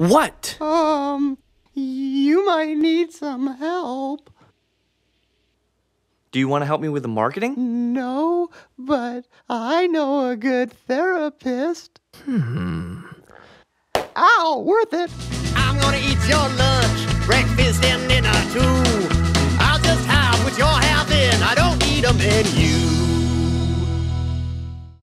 What? Um, you might need some help. Do you want to help me with the marketing? No, but I know a good therapist. Hmm. Ow, worth it. I'm gonna eat your lunch.